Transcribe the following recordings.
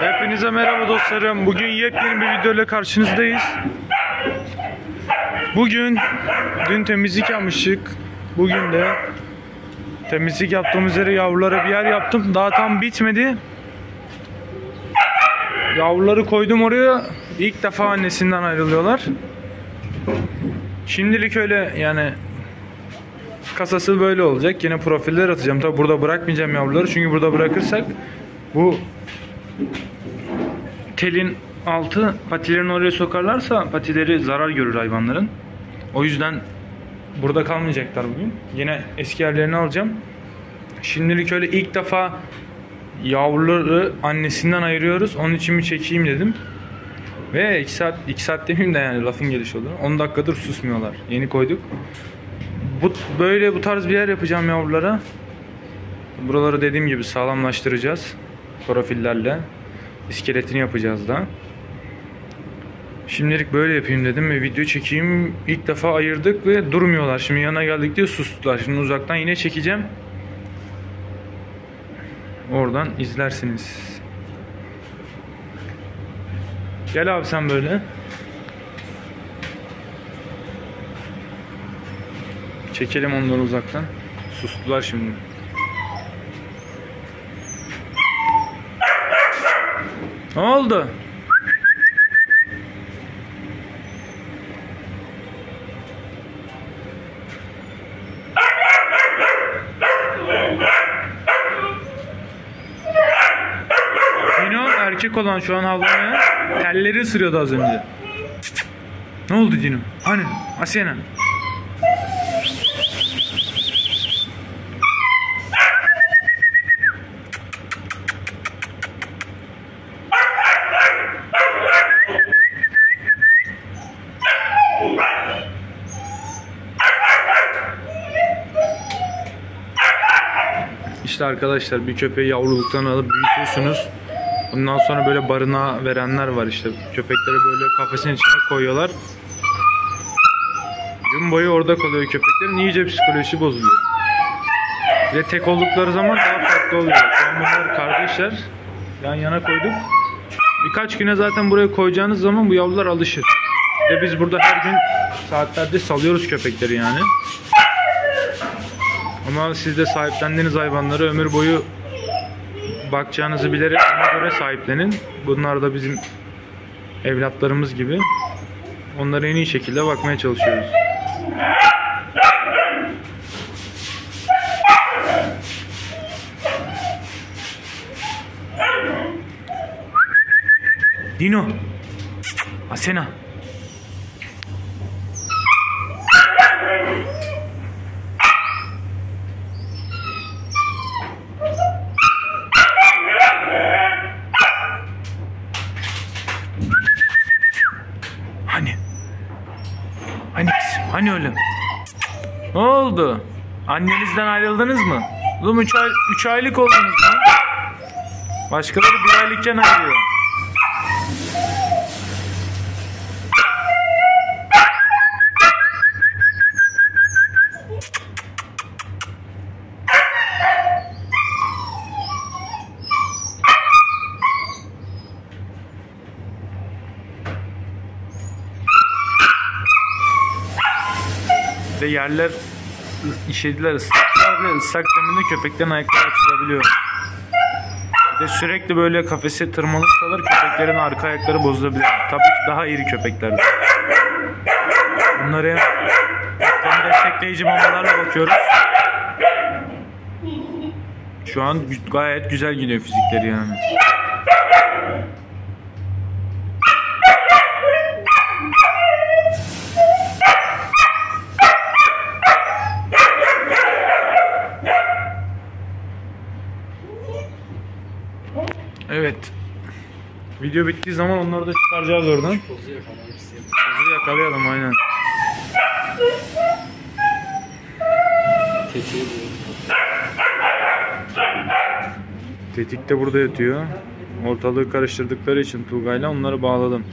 Hepinize merhaba dostlarım. Bugün yepyeni bir videoyla karşınızdayız. Bugün dün temizlik yapmıştık. Bugün de temizlik yaptığımız yere yavrulara bir yer yaptım. Daha tam bitmedi. Yavruları koydum oraya. İlk defa annesinden ayrılıyorlar. Şimdilik öyle yani kasası böyle olacak. Yine profiller atacağım. Tabi burada bırakmayacağım yavruları. Çünkü burada bırakırsak bu telin altı patilerini oraya sokarlarsa patileri zarar görür hayvanların. O yüzden burada kalmayacaklar bugün. Yine eski yerlerini alacağım. Şimdilik öyle ilk defa yavruları annesinden ayırıyoruz. Onun için bir çekeyim dedim. Ve 2 saat 2 saat demeyeyim de yani lafın gelişi olur. 10 dakikadır susmuyorlar. Yeni koyduk. Bu böyle bu tarz bir yer yapacağım yavrulara. Buraları dediğim gibi sağlamlaştıracağız. Profillerle. İskeletini yapacağız da. Şimdilik böyle yapayım dedim ve video çekeyim. İlk defa ayırdık ve durmuyorlar. Şimdi yana geldik diye sustular. Şimdi uzaktan yine çekeceğim. Oradan izlersiniz. Gel abi sen böyle. Çekelim onları uzaktan. Sustular şimdi. Ne oldu? Dino erkek olan şu an havlamaya telleri ısırıyordu az önce. Ne oldu Dino? Hani? Asena. İşte arkadaşlar bir köpeği yavruluktan alıp büyütüyorsunuz. Bundan sonra böyle barınağa verenler var işte. Köpekleri böyle kafesin içine koyuyorlar. Gün boyu orada kalıyor köpeklerin. iyice psikolojisi bozuluyor. Ve tek oldukları zaman daha farklı oluyor. Şu bunlar kardeşler. Yan yana koyduk. Birkaç güne zaten buraya koyacağınız zaman bu yavrular alışır. Ve biz burada her gün saatlerde salıyoruz köpekleri yani. Ama siz de sahiplendiğiniz hayvanları ömür boyu bakacağınızı bilerek ona göre sahiplenin. Bunlar da bizim evlatlarımız gibi. Onlara en iyi şekilde bakmaya çalışıyoruz. Dino. Asena. Hani oğlum? Ne oldu? Annenizden ayrıldınız mı? Oğlum 3 ay, üç aylık oldunuz lan. Başkaları bir aylıkken ayrılıyor. Ve yerler işediler, ıslaklar ve ıslak zeminde köpeklerin ayakları açılabiliyor. De sürekli böyle kafese tırmalıksalar köpeklerin arka ayakları bozulabilir. Tabii ki daha iri köpekler. Bunları ekran destekleyici mamalarla bakıyoruz. Şu an gayet güzel gidiyor fizikleri yani. Evet. Video bittiği zaman onları da çıkaracağız oradan. Pozu yakalayalım aynen. Tetik de burada yatıyor. Ortalığı karıştırdıkları için Tugay'la onları bağladım.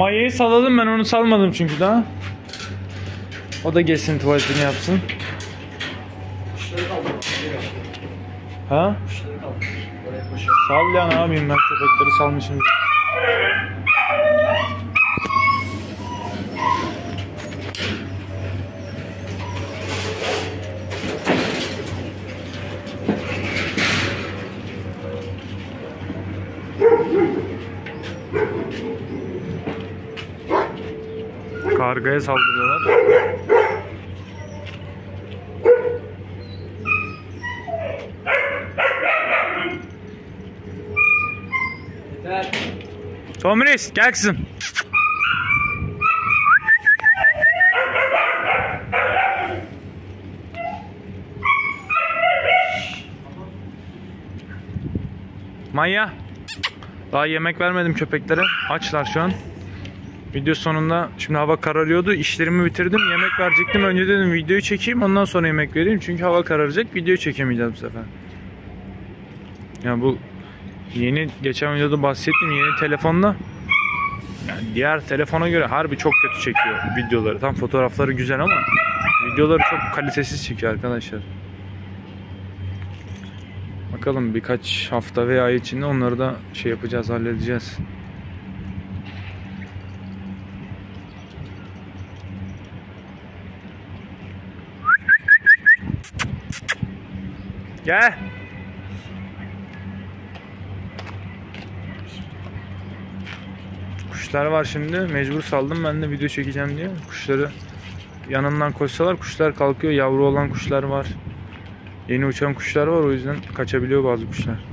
Maya'yı salalım ben onu salmadım çünkü daha. O da gelsin tuvaletini yapsın. Ha? Sal ya ne yapayım ben köpekleri salmışım. Kargaya saldırıyorlar. Tomris gel kızım. Maya. Daha yemek vermedim köpeklere. Açlar şu an. Video sonunda şimdi hava kararıyordu. İşlerimi bitirdim. Yemek verecektim. Önce dedim videoyu çekeyim ondan sonra yemek vereyim. Çünkü hava kararacak. Videoyu çekemeyeceğim bu sefer. Ya bu Yeni geçen videoda bahsettim yeni telefonla yani diğer telefona göre harbi çok kötü çekiyor videoları. Tam fotoğrafları güzel ama videoları çok kalitesiz çekiyor arkadaşlar. Bakalım birkaç hafta veya ay içinde onları da şey yapacağız, halledeceğiz. Gel. Kuşlar var şimdi. Mecbur saldım ben de video çekeceğim diye. Kuşları yanından koşsalar kuşlar kalkıyor. Yavru olan kuşlar var. Yeni uçan kuşlar var o yüzden kaçabiliyor bazı kuşlar.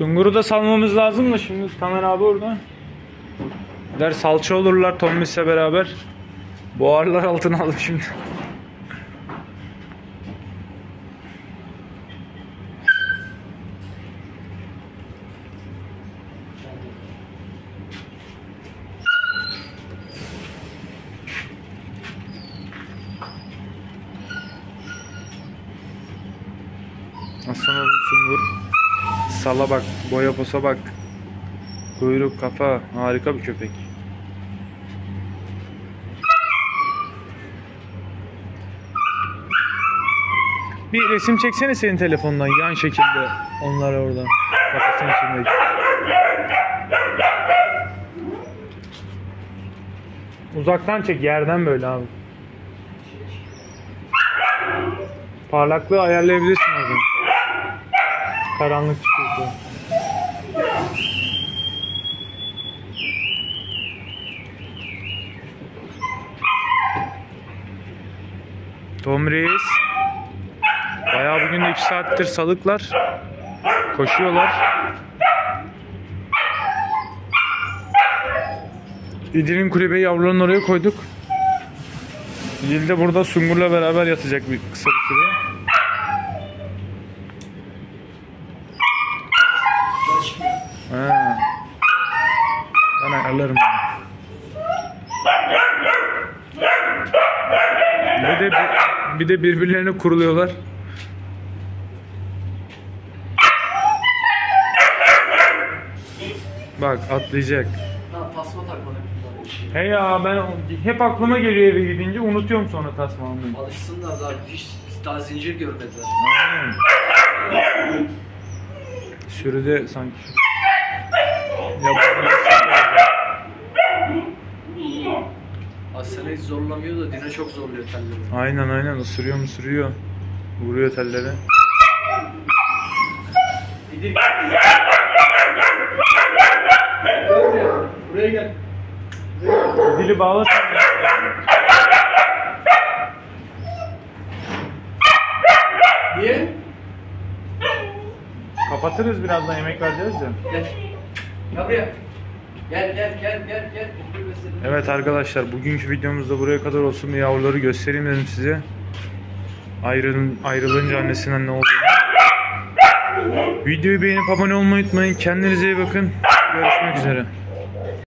Sungur'u da salmamız lazım da şimdi Tamer abi orada. Der salça olurlar Tommis'le beraber. Boğarlar altına alıp şimdi. Aslan oğlum Sungur. Sala bak, boya posa bak. Kuyruk, kafa, harika bir köpek. Bir resim çeksene senin telefondan yan şekilde onlar orada. Kafasının içindeki. Uzaktan çek yerden böyle abi. Parlaklığı ayarlayabilirsin orada. Karanlık çıkıyor. Tomris. Bayağı bugün de 2 saattir salıklar. Koşuyorlar. İdil'in kulübeyi yavrularını oraya koyduk. İdil de burada Sungur'la beraber yatacak bir kısa bir süre. Gel çıkmıyor. Ha. Ben ayarlarım. Bir de bir, bir de birbirlerine kuruluyorlar. Bak atlayacak. Hey ya ben hep aklıma geliyor eve gidince unutuyorum sonra tasma almayı. Alışsınlar daha hiç daha zincir görmediler. Aynen. Sürüde sanki. Yabancı Aslanı hiç zorlamıyor da Dino çok zorluyor telleri. Aynen aynen ısırıyor mu ısırıyor. Vuruyor tellere. İdil. Buraya, buraya gel. Dili bağla. Niye? Kapatırız birazdan yemek vereceğiz ya. Gel. Gel buraya. Gel gel gel gel gel. Evet arkadaşlar bugünkü videomuz da buraya kadar olsun. Yavruları göstereyim dedim size. Ayrılın, ayrılınca annesinden ne olduğunu. Videoyu beğenip abone olmayı unutmayın. Kendinize iyi bakın. Görüşmek üzere.